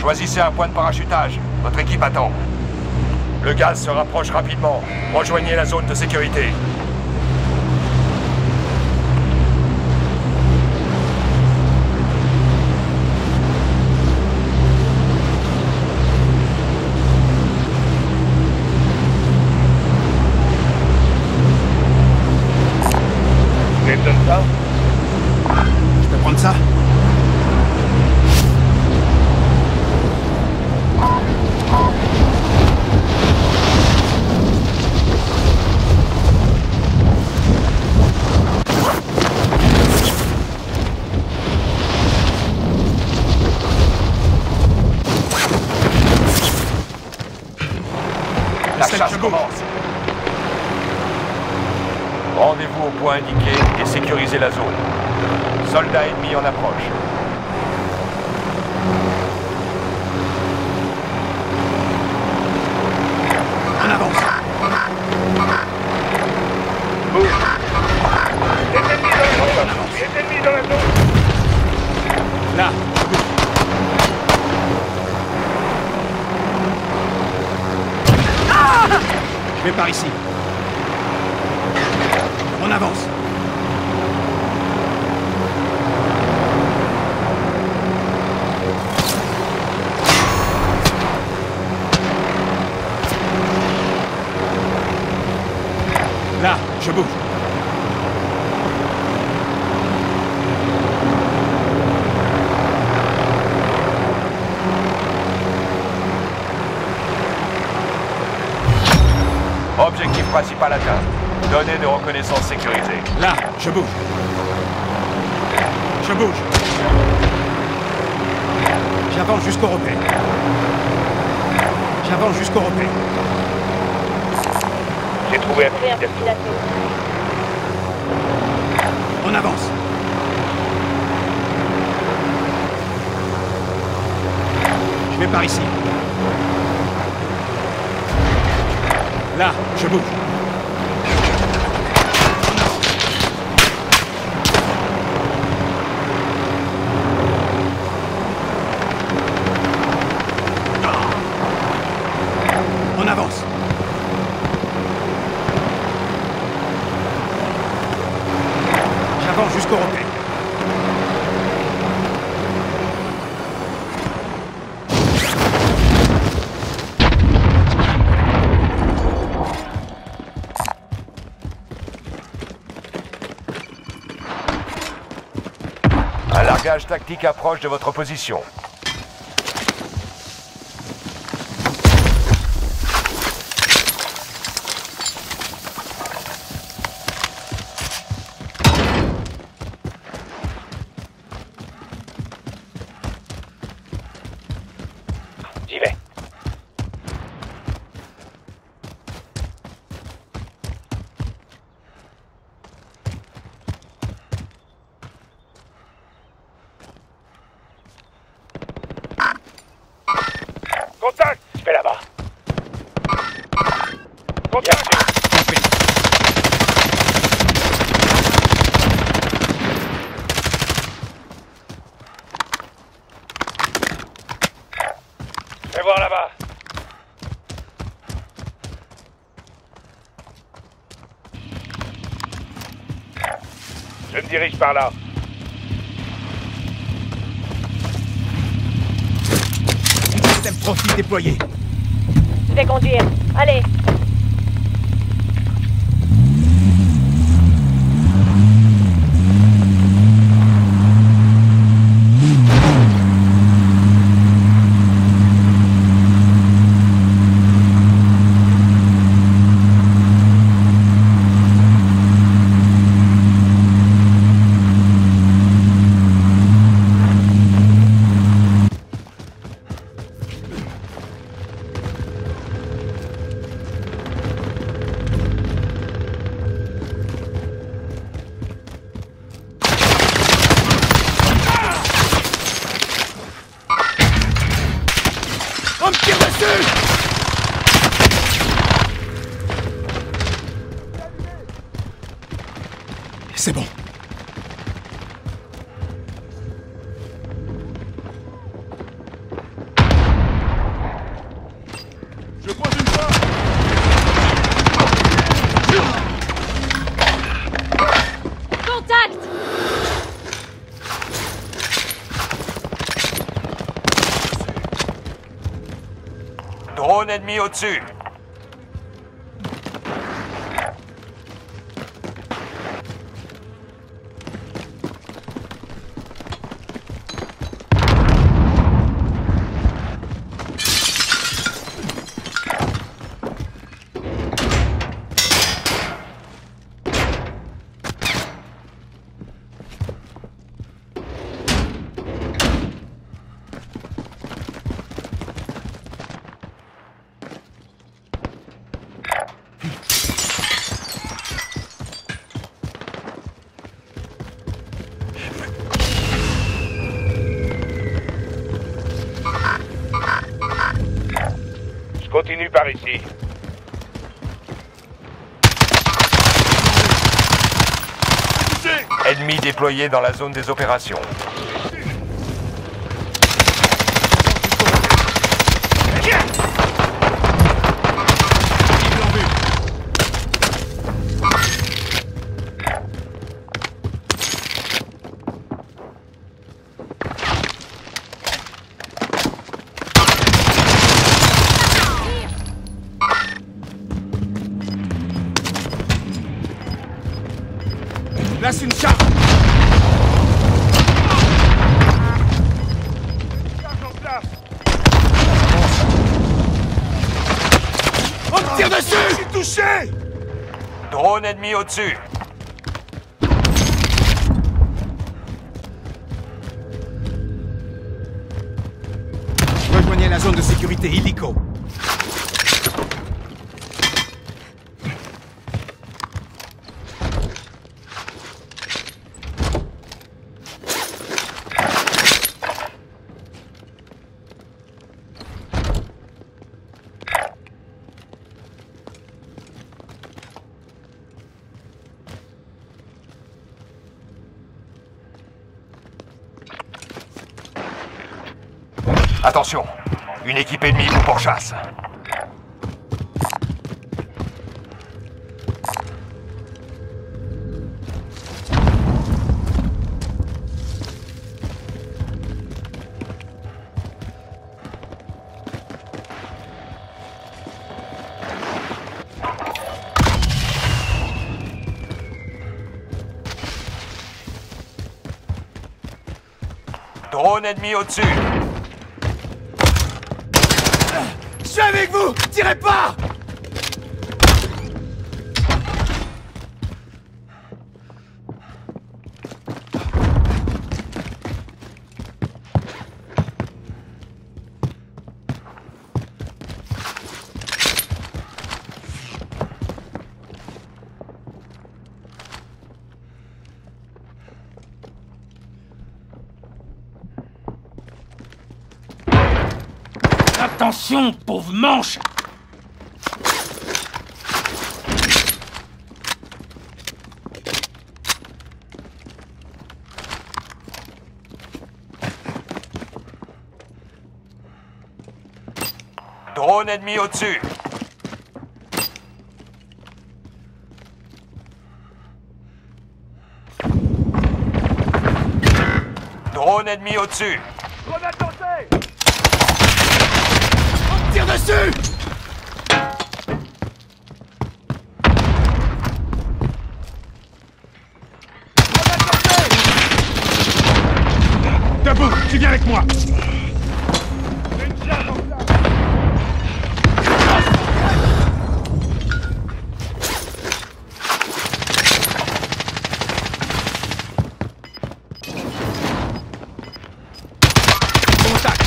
Choisissez un point de parachutage. Votre équipe attend. Le gaz se rapproche rapidement. Rejoignez la zone de sécurité. Chasse commence. Rendez-vous au point indiqué et sécurisez la zone. Soldats ennemis en approche. En avance Bouge Les ennemis dans la zone Les ennemis dans la zone Là je bouge. Ah Je vais par ici. On avance. Là, je bouge. Objectif principal atteint. Données de reconnaissance sécurisées. Là, je bouge. Je bouge. J'avance jusqu'au repère. J'avance jusqu'au repère. J'ai trouvé un d'assaut. On avance. Je vais par ici. Là, je bouge. On avance. J'avance jusqu'au repère. Un largage tactique approche de votre position. J'y vais. Contact Je vais là-bas. Contact Je vais conduire. Allez, ennemi au-dessus. Continue par ici. Ennemi déployé dans la zone des opérations. Place une charge Charge en place. On me tire dessus Je suis touché Drone ennemi au-dessus. Rejoignez la zone de sécurité illico. Attention, une équipe ennemie vous pourchasse. Drone ennemi au-dessus. Je suis avec vous! Tirez pas Attention, pauvre manche Drone ennemi au-dessus. Drone ennemi au-dessus. Grenade lancée On me tire dessus Tu viens avec moi Une charge en place Contact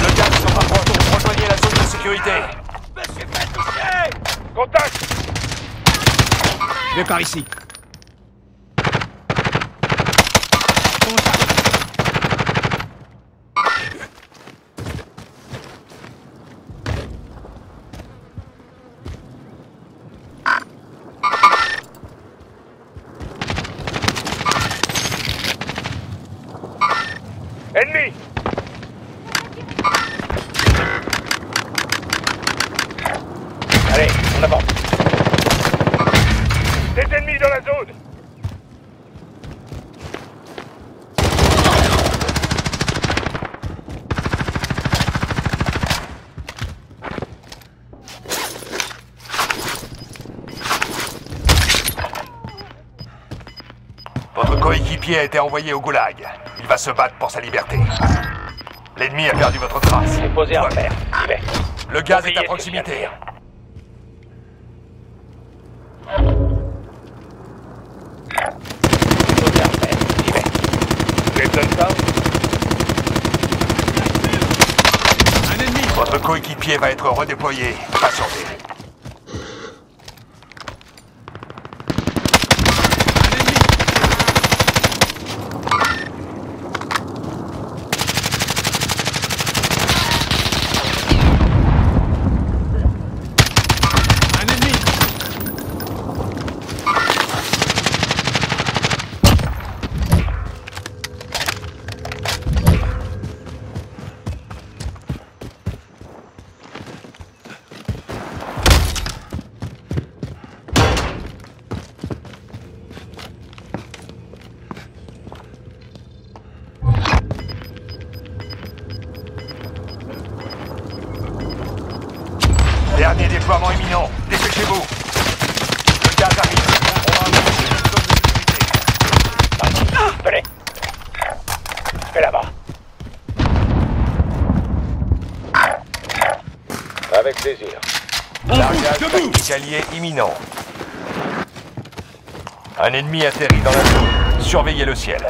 Le gaz se rapproche. Rejoignez la zone de sécurité. Contact Je vais par ici. Contact Ennemi Allez, on avance. Des ennemis dans la zone Votre coéquipier a été envoyé au goulag. Il va se battre pour sa liberté. L'ennemi a perdu votre trace. Posé. J'y vais. Le gaz est à proximité. Votre coéquipier va être redéployé. Patientez. Déploiement imminent. Dépêchez-vous. Le gaz arrive. On va zone de sécurité. Venez. Fais là-bas. Avec plaisir. Largage tactique allié imminent. Un ennemi atterrit dans la zone. Surveillez le ciel.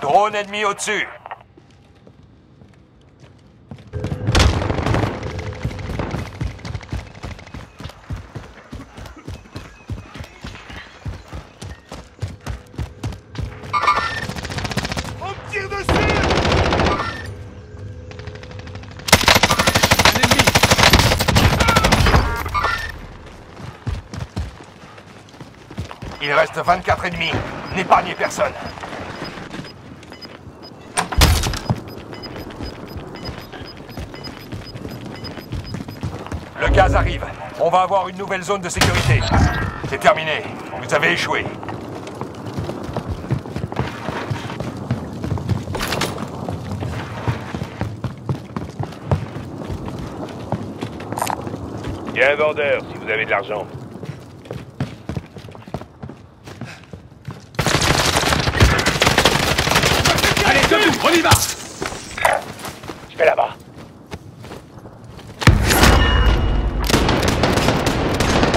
Drone ennemi au-dessus. Il reste 24 ennemis. N'épargnez personne. Le gaz arrive. On va avoir une nouvelle zone de sécurité. C'est terminé. Vous avez échoué. Un vendeur si vous avez de l'argent. Allez, debout On y va Je fais là-bas.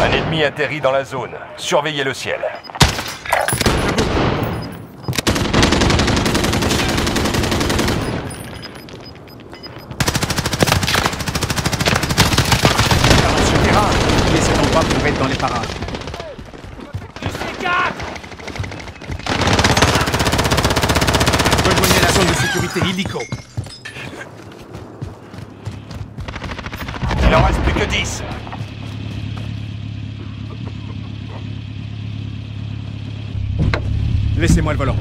Un ennemi atterrit dans la zone. Surveillez le ciel. Sur terrain Oubliez cet endroit pour être dans les parages. Rejoignez la zone sécurité illico. Il en reste plus que 10. Laissez-moi le volant.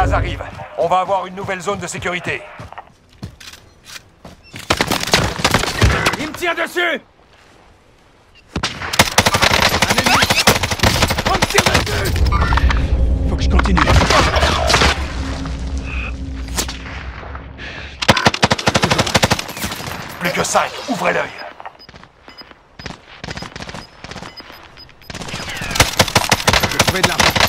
Gaz arrive. On va avoir une nouvelle zone de sécurité. Il me tire dessus Un ennemi On me tire dessus Faut que je continue. Plus que 5. Ouvrez l'œil. J'ai trouvé de l'argent.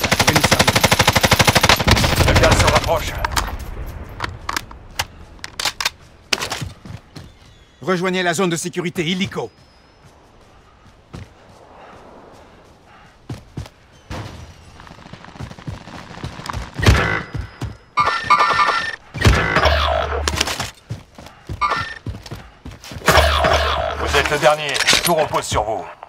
Rejoignez la zone de sécurité illico. Vous êtes le dernier. Tout repose sur vous.